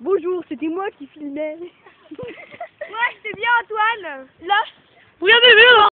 Bonjour, c'était moi qui filmais. Ouais, c'était bien Antoine. Là